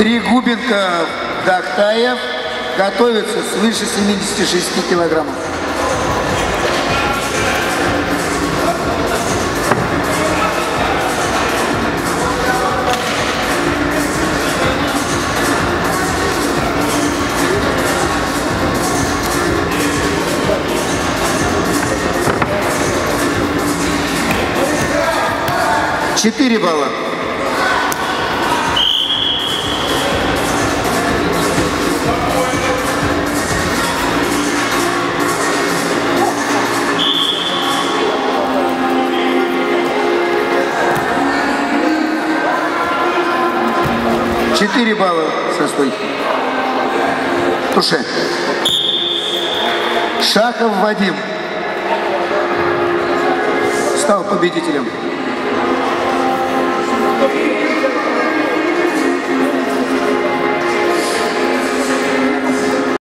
Трегубенко Дахтаев готовится свыше 76 килограммов. Четыре балла. Четыре балла со стойки. Туше. Шахов Вадим стал победителем.